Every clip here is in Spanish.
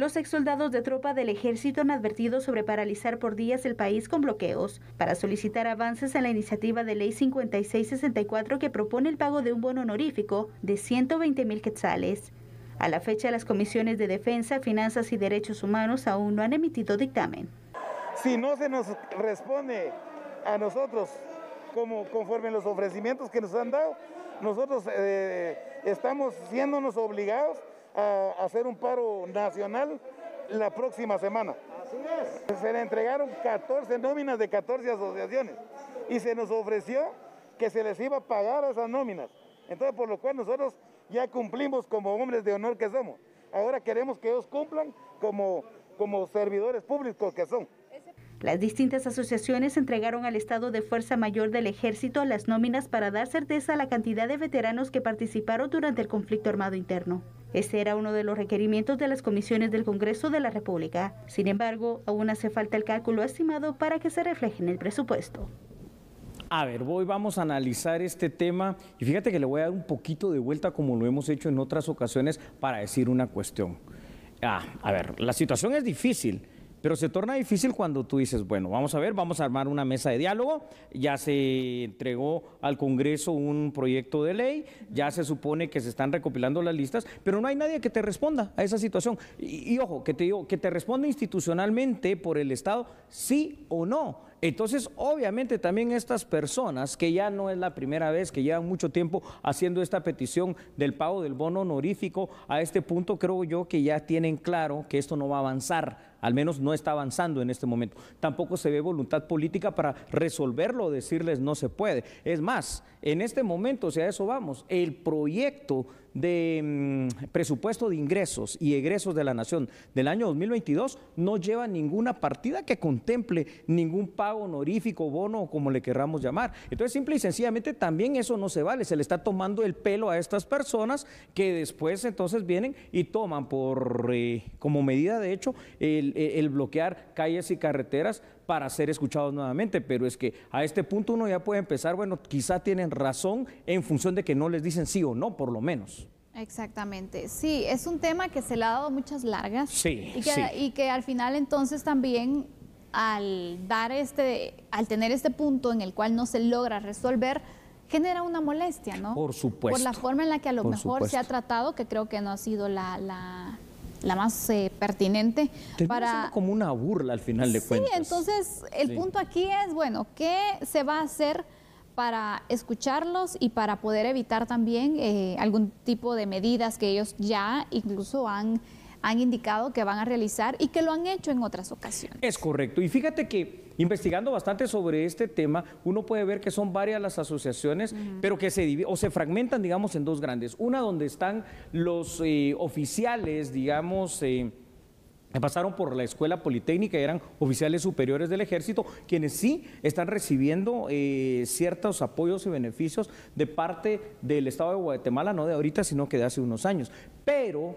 Los exsoldados de tropa del ejército han advertido sobre paralizar por días el país con bloqueos para solicitar avances en la iniciativa de ley 5664 que propone el pago de un bono honorífico de 120 mil quetzales. A la fecha, las comisiones de Defensa, Finanzas y Derechos Humanos aún no han emitido dictamen. Si no se nos responde a nosotros como conforme los ofrecimientos que nos han dado, nosotros eh, estamos siéndonos obligados a hacer un paro nacional la próxima semana. Se le entregaron 14 nóminas de 14 asociaciones y se nos ofreció que se les iba a pagar esas nóminas. Entonces, por lo cual nosotros ya cumplimos como hombres de honor que somos. Ahora queremos que ellos cumplan como, como servidores públicos que son. Las distintas asociaciones entregaron al Estado de Fuerza Mayor del Ejército las nóminas para dar certeza a la cantidad de veteranos que participaron durante el conflicto armado interno. Este era uno de los requerimientos de las comisiones del Congreso de la República. Sin embargo, aún hace falta el cálculo estimado para que se refleje en el presupuesto. A ver, hoy vamos a analizar este tema y fíjate que le voy a dar un poquito de vuelta como lo hemos hecho en otras ocasiones para decir una cuestión. Ah, a ver, la situación es difícil pero se torna difícil cuando tú dices, bueno, vamos a ver, vamos a armar una mesa de diálogo, ya se entregó al Congreso un proyecto de ley, ya se supone que se están recopilando las listas, pero no hay nadie que te responda a esa situación. Y, y ojo, que te digo, que te responda institucionalmente por el Estado, sí o no. Entonces, obviamente también estas personas, que ya no es la primera vez, que llevan mucho tiempo haciendo esta petición del pago del bono honorífico, a este punto creo yo que ya tienen claro que esto no va a avanzar al menos no está avanzando en este momento. Tampoco se ve voluntad política para resolverlo, decirles no se puede. Es más, en este momento, o sea, eso vamos, el proyecto de mm, presupuesto de ingresos y egresos de la nación del año 2022 no lleva ninguna partida que contemple ningún pago honorífico, bono o como le querramos llamar. Entonces, simple y sencillamente también eso no se vale, se le está tomando el pelo a estas personas que después entonces vienen y toman por eh, como medida de hecho el, el bloquear calles y carreteras para ser escuchados nuevamente, pero es que a este punto uno ya puede empezar, bueno, quizá tienen razón en función de que no les dicen sí o no, por lo menos. Exactamente, sí, es un tema que se le ha dado muchas largas sí, y, que, y que al final entonces también al dar este, al tener este punto en el cual no se logra resolver, genera una molestia, ¿no? Por supuesto. Por la forma en la que a lo mejor se ha tratado, que creo que no ha sido la, la más eh, pertinente para como una burla al final de cuentas. Sí, entonces el punto aquí es, bueno, ¿qué se va a hacer para escucharlos y para poder evitar también eh, algún tipo de medidas que ellos ya incluso han han indicado que van a realizar y que lo han hecho en otras ocasiones. Es correcto. Y fíjate que investigando bastante sobre este tema, uno puede ver que son varias las asociaciones, pero que se o se fragmentan, digamos, en dos grandes. Una donde están los eh, oficiales, digamos, eh, que pasaron por la escuela politécnica, eran oficiales superiores del ejército, quienes sí están recibiendo eh, ciertos apoyos y beneficios de parte del Estado de Guatemala, no de ahorita, sino que de hace unos años. Pero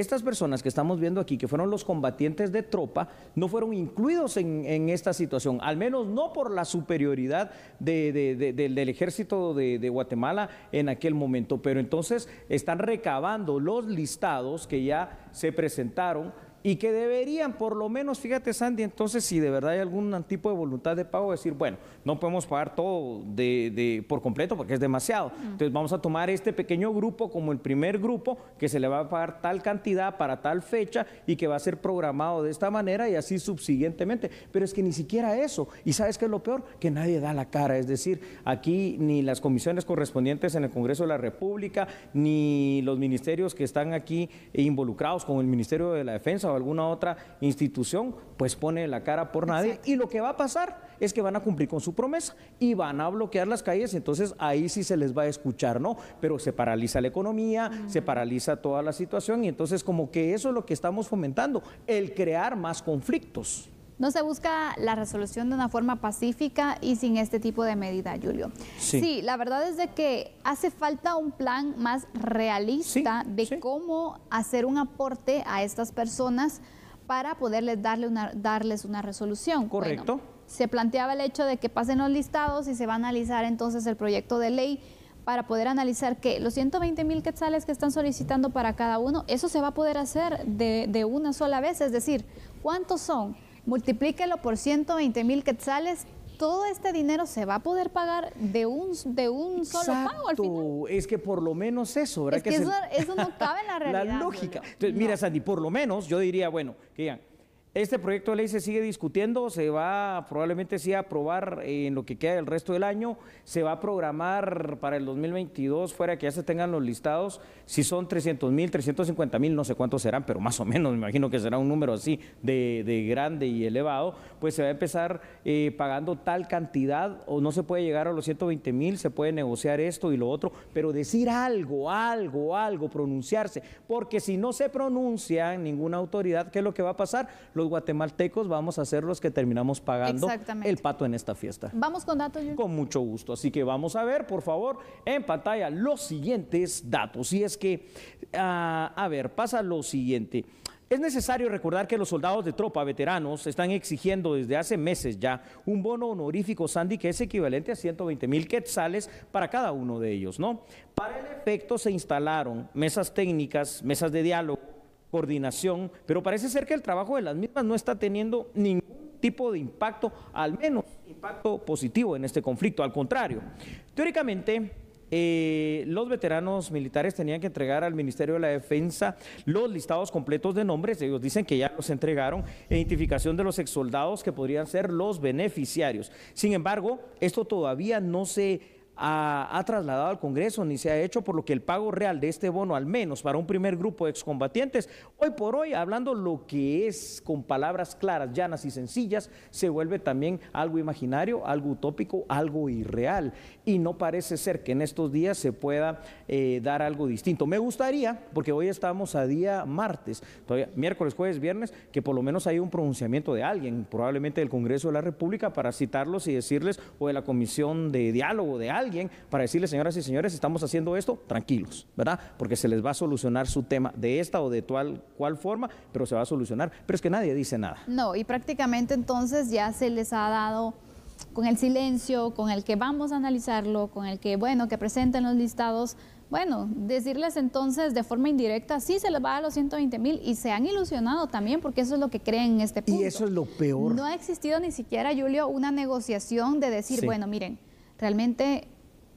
estas personas que estamos viendo aquí, que fueron los combatientes de tropa, no fueron incluidos en, esta situación, al menos no por la superioridad del ejército de, Guatemala en aquel momento, pero entonces están recabando los listados que ya se presentaron y que deberían, por lo menos, fíjate Sandy, entonces si de verdad hay algún tipo de voluntad de pago, decir, bueno, no podemos pagar todo de, por completo porque es demasiado. Entonces vamos a tomar este pequeño grupo como el primer grupo que se le va a pagar tal cantidad para tal fecha y que va a ser programado de esta manera y así subsiguientemente. Pero es que ni siquiera eso. ¿Y sabes qué es lo peor? Que nadie da la cara. Es decir, aquí ni las comisiones correspondientes en el Congreso de la República, ni los ministerios que están aquí involucrados con el Ministerio de la Defensa o alguna otra institución, pues pone la cara por nadie. Y lo que va a pasar es que van a cumplir con su promesa y van a bloquear las calles, entonces ahí sí se les va a escuchar, ¿no? Pero se paraliza la economía, se paraliza toda la situación y entonces como que eso es lo que estamos fomentando, el crear más conflictos. No se busca la resolución de una forma pacífica y sin este tipo de medida, Julio. Sí, la verdad es de que hace falta un plan más realista de cómo hacer un aporte a estas personas para poderles darle una, darles una resolución. Correcto. se planteaba el hecho de que pasen los listados y se va a analizar entonces el proyecto de ley para poder analizar que los 120 mil quetzales que están solicitando para cada uno, eso se va a poder hacer de, de una sola vez, es decir, ¿cuántos son? Multiplíquelo por 120 mil quetzales, todo este dinero se va a poder pagar de un, de un solo pago al final. Es que por lo menos eso, ¿verdad? Es que, eso, no cabe en la realidad. La lógica. Entonces, mira, Sandy, por lo menos yo diría, bueno, que digan, este proyecto de ley se sigue discutiendo, se va probablemente sí a aprobar en lo que queda del resto del año, se va a programar para el 2022, fuera que ya se tengan los listados, si son 300 mil, 350 mil, no sé cuántos serán, pero más o menos, me imagino que será un número así de, grande y elevado, pues se va a empezar eh, pagando tal cantidad o no se puede llegar a los 120 mil, se puede negociar esto y lo otro, pero decir algo, algo, algo, pronunciarse, porque si no se pronuncia ninguna autoridad, ¿qué es lo que va a pasar? Los guatemaltecos vamos a ser los que terminamos pagando el pato en esta fiesta. Vamos con datos. Con mucho gusto. Así que vamos a ver, por favor, en pantalla los siguientes datos. Y es que, ah, a ver, pasa lo siguiente. Es necesario recordar que los soldados de tropa veteranos están exigiendo desde hace meses ya un bono honorífico Sandy que es equivalente a 120 mil quetzales para cada uno de ellos, ¿no? Para el efecto se instalaron mesas técnicas, mesas de diálogo coordinación, pero parece ser que el trabajo de las mismas no está teniendo ningún tipo de impacto, al menos impacto positivo en este conflicto, al contrario. Teóricamente, eh, los veteranos militares tenían que entregar al Ministerio de la Defensa los listados completos de nombres, ellos dicen que ya los entregaron, e identificación de los exsoldados que podrían ser los beneficiarios. Sin embargo, esto todavía no se ha, trasladado al Congreso ni se ha hecho, por lo que el pago real de este bono, al menos para un primer grupo de excombatientes, hoy por hoy, hablando lo que es con palabras claras, llanas y sencillas, se vuelve también algo imaginario, algo utópico, algo irreal. Y no parece ser que en estos días se pueda eh, dar algo distinto. Me gustaría, porque hoy estamos a día martes, todavía miércoles, jueves, viernes, que por lo menos haya un pronunciamiento de alguien, probablemente del Congreso de la República, para citarlos y decirles, o de la Comisión de Diálogo de alguien, alguien para decirles, señoras y señores, estamos haciendo esto, tranquilos, ¿verdad? Porque se les va a solucionar su tema de esta o de tal cual forma, pero se va a solucionar. Pero es que nadie dice nada. No, y prácticamente entonces ya se les ha dado con el silencio, con el que vamos a analizarlo, con el que, bueno, que presenten los listados, bueno, decirles entonces de forma indirecta, sí se les va a los 120 mil y se han ilusionado también porque eso es lo que creen en este punto. Y eso es lo peor. No ha existido ni siquiera, Julio, una negociación de decir, bueno, miren, realmente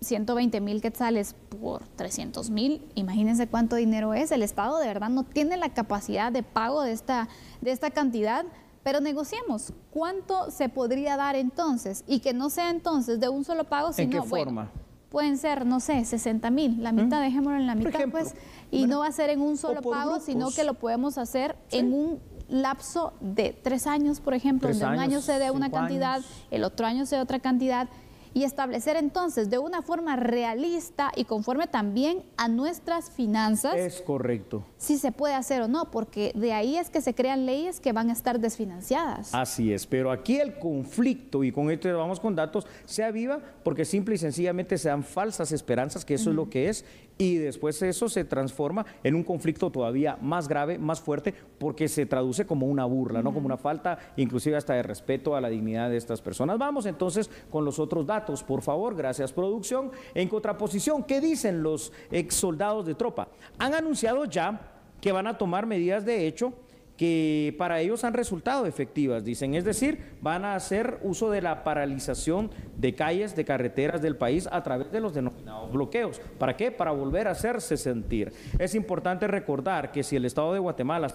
120 mil quetzales por 300 mil, imagínense cuánto dinero es. El Estado de verdad no tiene la capacidad de pago de esta, de esta cantidad, pero negociemos. ¿Cuánto se podría dar entonces? Y que no sea entonces de un solo pago, sino, ¿En qué forma? pueden ser, no sé, 60 mil, la mitad, dejémoslo en la mitad, pues, y no va a ser en un solo pago, sino que lo podemos hacer en un lapso de tres años, por ejemplo, donde un año se dé una cantidad, el otro año se dé otra cantidad, y establecer entonces de una forma realista y conforme también a nuestras finanzas. Es correcto. Si se puede hacer o no, porque de ahí es que se crean leyes que van a estar desfinanciadas. Así es, pero aquí el conflicto, y con esto vamos con datos, se aviva porque simple y sencillamente se dan falsas esperanzas, que eso es lo que es, y después eso se transforma en un conflicto todavía más grave, más fuerte, porque se traduce como una burla, ¿no? Como una falta, inclusive hasta de respeto a la dignidad de estas personas. Vamos entonces con los otros datos, por favor, gracias producción. En contraposición, ¿qué dicen los ex soldados de tropa? Han anunciado ya que van a tomar medidas de hecho que para ellos han resultado efectivas, dicen. Es decir, van a hacer uso de la paralización de calles, de carreteras del país a través de los denominados bloqueos. ¿Para qué? Para volver a hacerse sentir. Es importante recordar que si el Estado de Guatemala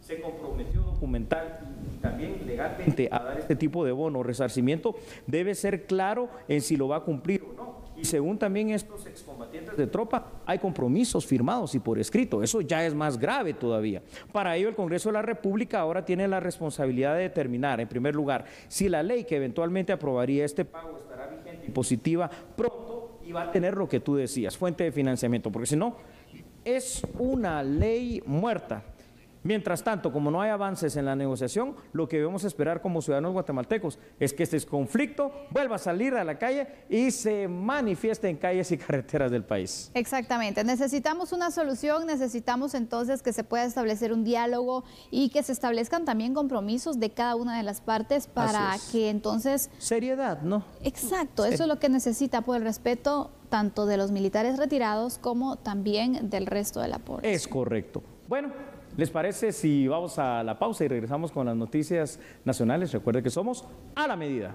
se comprometió documental y también legalmente a dar este tipo de bono o resarcimiento, debe ser claro en si lo va a cumplir o no y según también estos excombatientes de tropa, hay compromisos firmados y por escrito. Eso ya es más grave todavía. Para ello, el Congreso de la República ahora tiene la responsabilidad de determinar, en primer lugar, si la ley que eventualmente aprobaría este pago estará vigente y positiva pronto y va a tener lo que tú decías, fuente de financiamiento, porque si no, es una ley muerta Mientras tanto, como no hay avances en la negociación, lo que debemos esperar como ciudadanos guatemaltecos es que este conflicto vuelva a salir a la calle y se manifieste en calles y carreteras del país. Exactamente. Necesitamos una solución, necesitamos entonces que se pueda establecer un diálogo y que se establezcan también compromisos de cada una de las partes para que entonces... Seriedad, ¿no? Exacto, eso es lo que necesita por el respeto tanto de los militares retirados como también del resto de la población. Es correcto. Bueno, ¿Les parece si vamos a la pausa y regresamos con las noticias nacionales? Recuerde que somos a la medida.